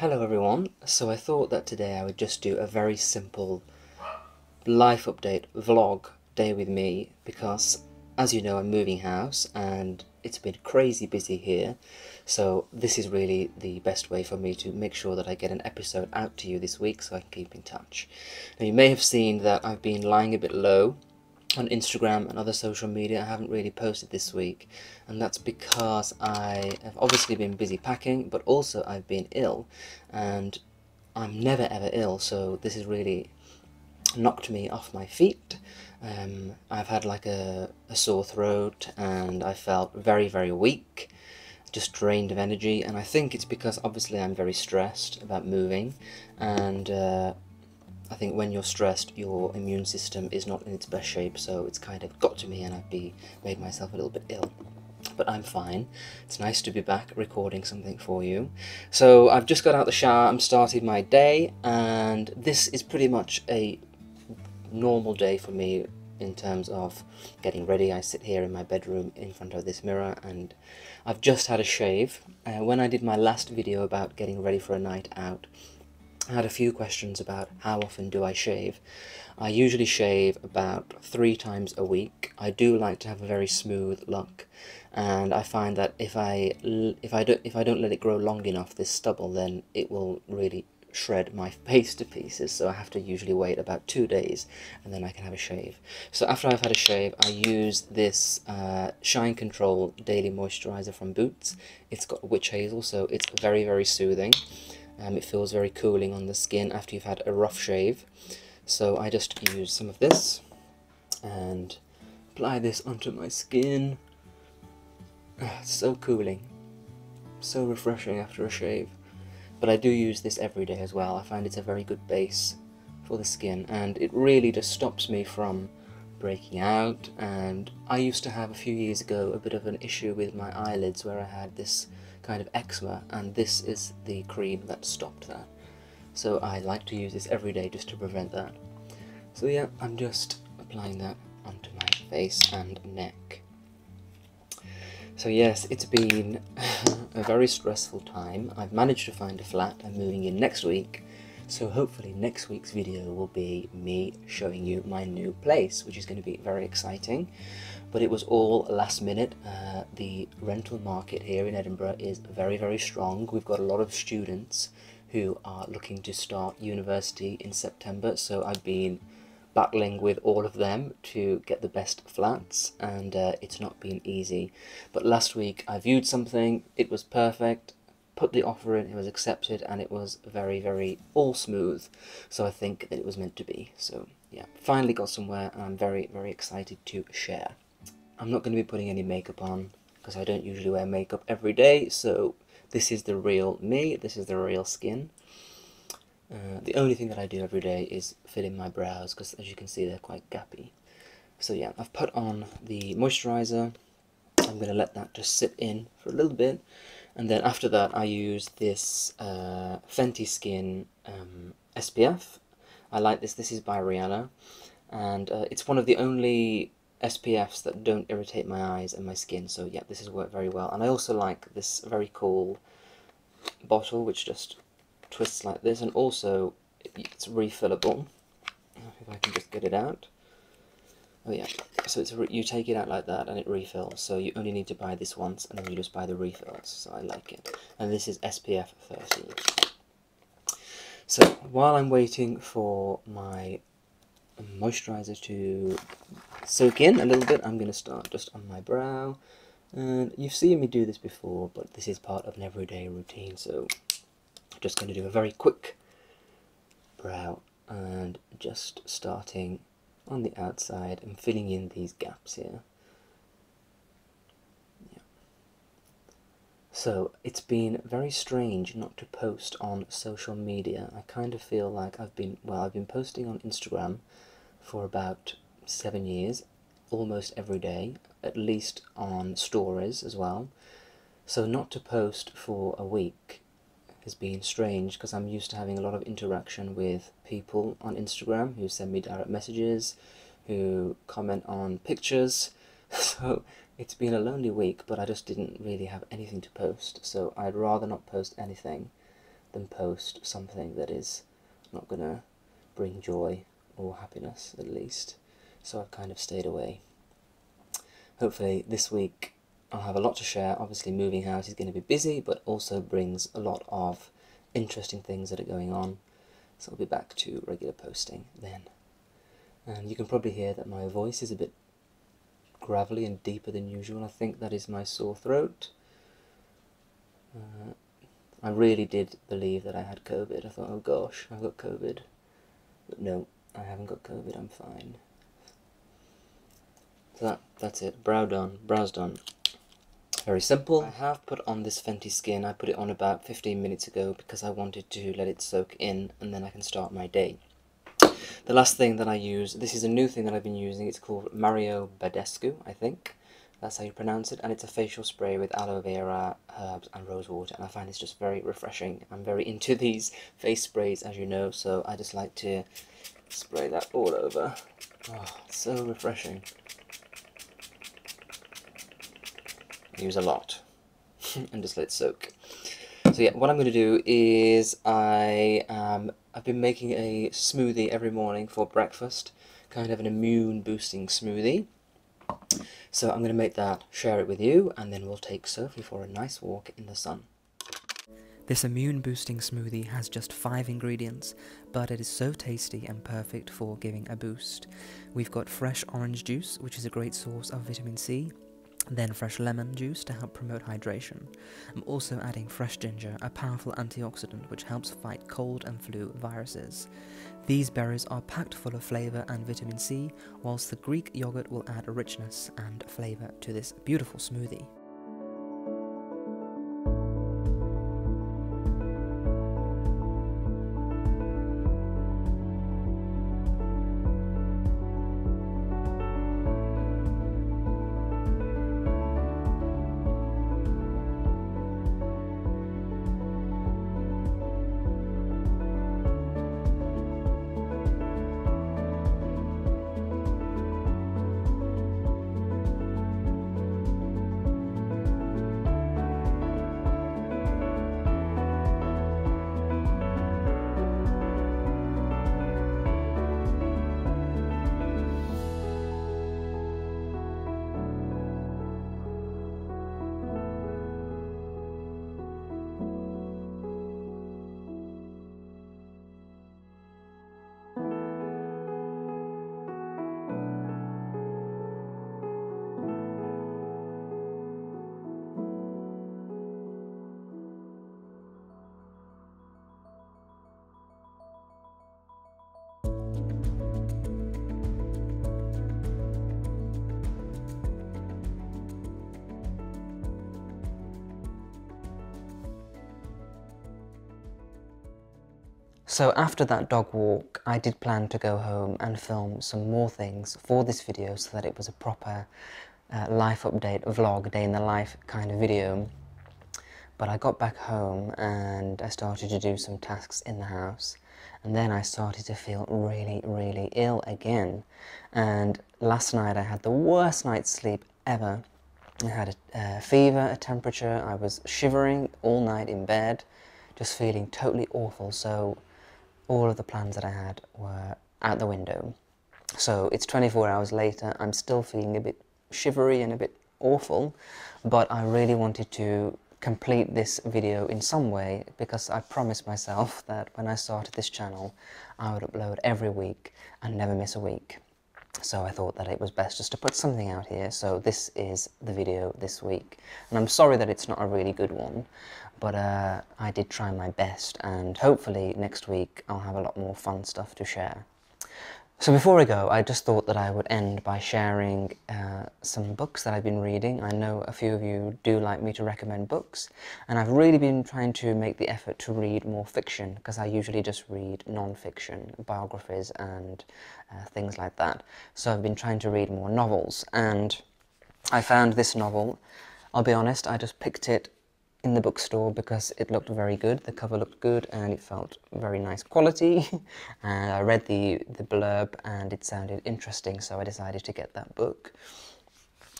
Hello everyone, so I thought that today I would just do a very simple life update vlog day with me because as you know I'm moving house and it's been crazy busy here so this is really the best way for me to make sure that I get an episode out to you this week so I can keep in touch. Now you may have seen that I've been lying a bit low on Instagram and other social media. I haven't really posted this week, and that's because I have obviously been busy packing, but also I've been ill, and I'm never ever ill, so this has really knocked me off my feet. Um, I've had like a, a sore throat, and I felt very, very weak, just drained of energy, and I think it's because obviously I'm very stressed about moving, and uh, I think when you're stressed, your immune system is not in its best shape, so it's kind of got to me and I've be, made myself a little bit ill. But I'm fine. It's nice to be back recording something for you. So I've just got out the shower, I'm starting my day, and this is pretty much a normal day for me in terms of getting ready. I sit here in my bedroom in front of this mirror and I've just had a shave. Uh, when I did my last video about getting ready for a night out, had a few questions about how often do I shave. I usually shave about three times a week. I do like to have a very smooth look, and I find that if I if I don't if I don't let it grow long enough, this stubble, then it will really shred my face to pieces so I have to usually wait about two days and then I can have a shave. So after I've had a shave I use this uh, Shine Control Daily Moisturiser from Boots. It's got witch hazel so it's very very soothing um, it feels very cooling on the skin after you've had a rough shave. So I just use some of this and apply this onto my skin. Ah, so cooling, so refreshing after a shave. But I do use this every day as well. I find it's a very good base for the skin and it really just stops me from breaking out and I used to have a few years ago a bit of an issue with my eyelids where I had this kind of eczema and this is the cream that stopped that. So I like to use this every day just to prevent that. So yeah I'm just applying that onto my face and neck. So yes it's been a very stressful time. I've managed to find a flat. I'm moving in next week. So hopefully next week's video will be me showing you my new place, which is going to be very exciting. But it was all last minute. Uh, the rental market here in Edinburgh is very, very strong. We've got a lot of students who are looking to start university in September. So I've been battling with all of them to get the best flats and uh, it's not been easy. But last week I viewed something, it was perfect, put the offer in, it was accepted, and it was very, very all smooth. So I think that it was meant to be. So yeah, finally got somewhere, and I'm very, very excited to share. I'm not going to be putting any makeup on because I don't usually wear makeup every day. So this is the real me. This is the real skin. Uh, the only thing that I do every day is fill in my brows because as you can see they're quite gappy. So yeah, I've put on the moisturiser. I'm going to let that just sit in for a little bit and then after that I use this uh, Fenty Skin um, SPF. I like this, this is by Rihanna, and uh, it's one of the only SPFs that don't irritate my eyes and my skin, so yeah, this has worked very well. And I also like this very cool bottle, which just twists like this, and also it's refillable. If I can just get it out. Oh yeah, so it's you take it out like that and it refills. So you only need to buy this once and then you just buy the refills. So I like it. And this is SPF 30. So while I'm waiting for my moisturizer to soak in a little bit, I'm going to start just on my brow. And you've seen me do this before, but this is part of an everyday routine. So I'm just going to do a very quick brow and just starting on the outside and filling in these gaps here. Yeah. So it's been very strange not to post on social media. I kind of feel like I've been, well, I've been posting on Instagram for about seven years, almost every day, at least on stories as well. So not to post for a week has been strange because I'm used to having a lot of interaction with people on Instagram who send me direct messages, who comment on pictures. So it's been a lonely week, but I just didn't really have anything to post. So I'd rather not post anything than post something that is not going to bring joy or happiness at least. So I've kind of stayed away. Hopefully this week I'll have a lot to share. Obviously moving house is going to be busy but also brings a lot of interesting things that are going on. So I'll be back to regular posting then. And you can probably hear that my voice is a bit gravelly and deeper than usual. I think that is my sore throat. Uh, I really did believe that I had COVID. I thought, oh gosh, I've got COVID. But no, I haven't got COVID, I'm fine. So that, that's it. Brow done. Brow's done. Very simple. I have put on this Fenty Skin. I put it on about 15 minutes ago because I wanted to let it soak in and then I can start my day. The last thing that I use, this is a new thing that I've been using. It's called Mario Badescu, I think. That's how you pronounce it. And it's a facial spray with aloe vera, herbs and rose water. And I find it's just very refreshing. I'm very into these face sprays, as you know. So I just like to spray that all over. Oh, so refreshing. Use a lot. and just let it soak. So yeah, what I'm going to do is I um, I've been making a smoothie every morning for breakfast, kind of an immune boosting smoothie. So I'm going to make that, share it with you, and then we'll take Sophie for a nice walk in the sun. This immune boosting smoothie has just five ingredients, but it is so tasty and perfect for giving a boost. We've got fresh orange juice, which is a great source of vitamin C, then fresh lemon juice to help promote hydration. I'm also adding fresh ginger, a powerful antioxidant which helps fight cold and flu viruses. These berries are packed full of flavour and vitamin C, whilst the Greek yogurt will add richness and flavour to this beautiful smoothie. So after that dog walk, I did plan to go home and film some more things for this video so that it was a proper uh, life update, vlog, day in the life kind of video. But I got back home and I started to do some tasks in the house. And then I started to feel really, really ill again. And last night I had the worst night's sleep ever. I had a uh, fever, a temperature, I was shivering all night in bed, just feeling totally awful. So all of the plans that I had were out the window. So it's 24 hours later, I'm still feeling a bit shivery and a bit awful, but I really wanted to complete this video in some way because I promised myself that when I started this channel, I would upload every week and never miss a week. So I thought that it was best just to put something out here. So this is the video this week. And I'm sorry that it's not a really good one, but uh, I did try my best and hopefully next week I'll have a lot more fun stuff to share. So before I go, I just thought that I would end by sharing uh, some books that I've been reading. I know a few of you do like me to recommend books, and I've really been trying to make the effort to read more fiction, because I usually just read non-fiction, biographies and uh, things like that. So I've been trying to read more novels, and I found this novel. I'll be honest, I just picked it in the bookstore because it looked very good. The cover looked good and it felt very nice quality. and I read the, the blurb and it sounded interesting, so I decided to get that book.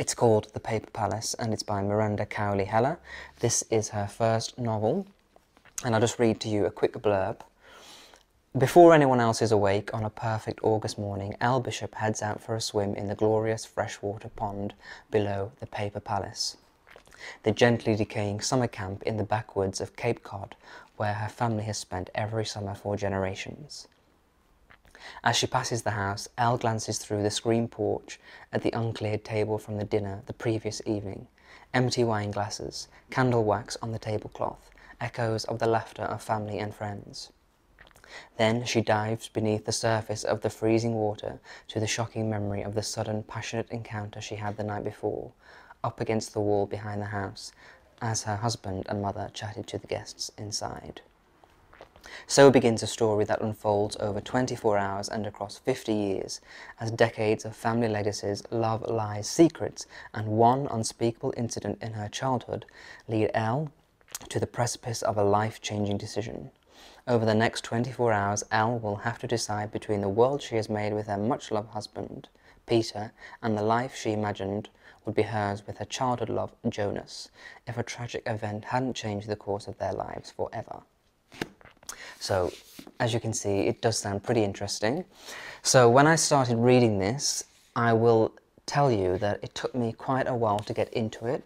It's called The Paper Palace and it's by Miranda Cowley Heller. This is her first novel and I'll just read to you a quick blurb. Before anyone else is awake on a perfect August morning, Elle Bishop heads out for a swim in the glorious freshwater pond below the Paper Palace, the gently decaying summer camp in the backwoods of Cape Cod, where her family has spent every summer for generations. As she passes the house, Elle glances through the screen porch at the uncleared table from the dinner the previous evening. Empty wine glasses, candle wax on the tablecloth, echoes of the laughter of family and friends. Then she dives beneath the surface of the freezing water to the shocking memory of the sudden passionate encounter she had the night before, up against the wall behind the house, as her husband and mother chatted to the guests inside. So begins a story that unfolds over 24 hours and across 50 years, as decades of family legacies, love, lies, secrets, and one unspeakable incident in her childhood lead Elle to the precipice of a life-changing decision. Over the next 24 hours, Elle will have to decide between the world she has made with her much-loved husband, Peter, and the life she imagined would be hers with her childhood love, Jonas, if a tragic event hadn't changed the course of their lives forever. So, as you can see, it does sound pretty interesting. So when I started reading this, I will tell you that it took me quite a while to get into it.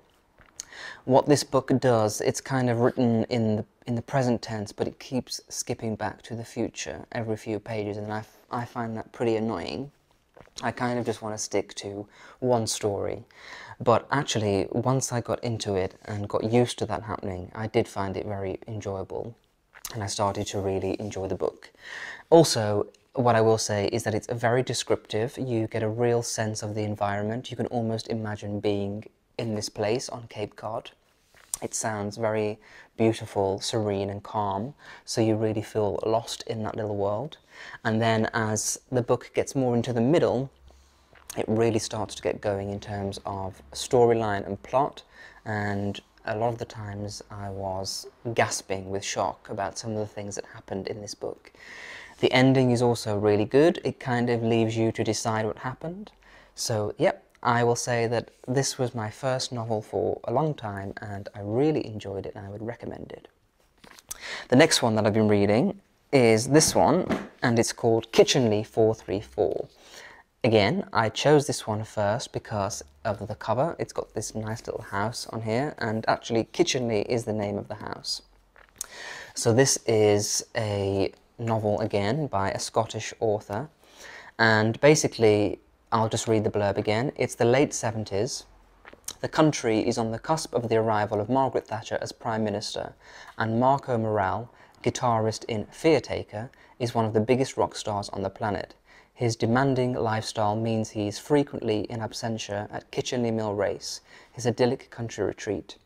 What this book does, it's kind of written in the in the present tense, but it keeps skipping back to the future every few pages, and I, I find that pretty annoying. I kind of just want to stick to one story. But actually, once I got into it and got used to that happening, I did find it very enjoyable, and I started to really enjoy the book. Also, what I will say is that it's very descriptive. You get a real sense of the environment. You can almost imagine being in this place on Cape Cod. It sounds very beautiful, serene and calm, so you really feel lost in that little world. And then as the book gets more into the middle, it really starts to get going in terms of storyline and plot, and a lot of the times I was gasping with shock about some of the things that happened in this book. The ending is also really good. It kind of leaves you to decide what happened. So, yep, I will say that this was my first novel for a long time and I really enjoyed it and I would recommend it. The next one that I've been reading is this one and it's called Kitchenly 434. Again, I chose this one first because of the cover. It's got this nice little house on here and actually Kitchenly is the name of the house. So this is a novel again by a Scottish author and basically I'll just read the blurb again. It's the late 70s. The country is on the cusp of the arrival of Margaret Thatcher as Prime Minister, and Marco Morale, guitarist in Fear Taker, is one of the biggest rock stars on the planet. His demanding lifestyle means he is frequently in absentia at Kitchenly Mill Race, his idyllic country retreat.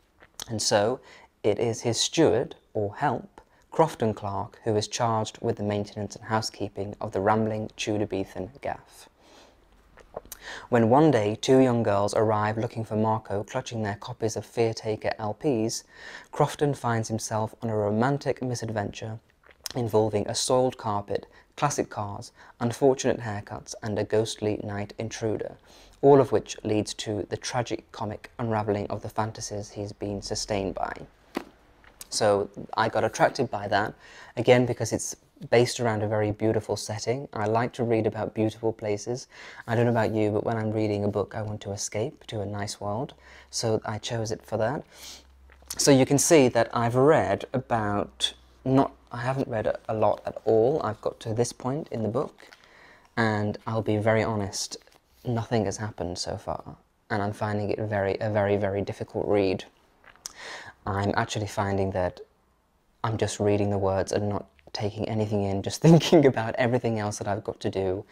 And so, it is his steward, or help, Crofton Clark, who is charged with the maintenance and housekeeping of the rambling Tudorbethan gaff. When one day two young girls arrive looking for Marco clutching their copies of Fear Taker LPs, Crofton finds himself on a romantic misadventure involving a soiled carpet, classic cars, unfortunate haircuts, and a ghostly night intruder, all of which leads to the tragic comic unravelling of the fantasies he's been sustained by. So I got attracted by that, again because it's based around a very beautiful setting. I like to read about beautiful places. I don't know about you, but when I'm reading a book, I want to escape to a nice world. So I chose it for that. So you can see that I've read about, not, I haven't read a lot at all. I've got to this point in the book, and I'll be very honest, nothing has happened so far. And I'm finding it very, a very, very difficult read. I'm actually finding that I'm just reading the words and not taking anything in, just thinking about everything else that I've got to do,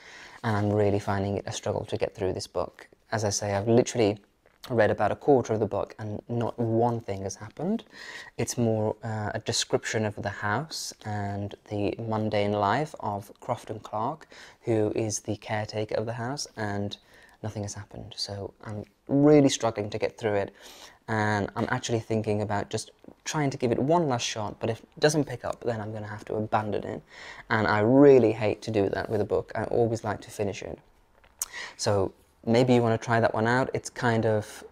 and I'm really finding it a struggle to get through this book. As I say, I've literally read about a quarter of the book and not one thing has happened. It's more uh, a description of the house and the mundane life of Crofton Clark, who is the caretaker of the house, and nothing has happened. So I'm really struggling to get through it and I'm actually thinking about just trying to give it one last shot, but if it doesn't pick up, then I'm going to have to abandon it. And I really hate to do that with a book. I always like to finish it. So maybe you want to try that one out. It's kind of,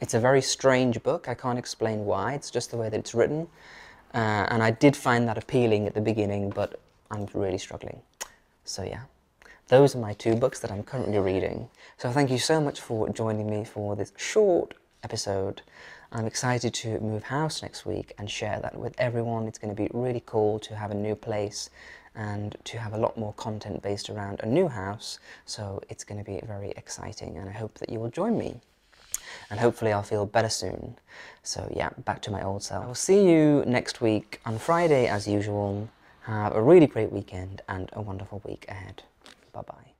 it's a very strange book. I can't explain why. It's just the way that it's written. Uh, and I did find that appealing at the beginning, but I'm really struggling. So yeah, those are my two books that I'm currently reading. So thank you so much for joining me for this short episode. I'm excited to move house next week and share that with everyone. It's going to be really cool to have a new place and to have a lot more content based around a new house. So it's going to be very exciting and I hope that you will join me. And hopefully I'll feel better soon. So yeah, back to my old self. I will see you next week on Friday as usual. Have a really great weekend and a wonderful week ahead. Bye bye.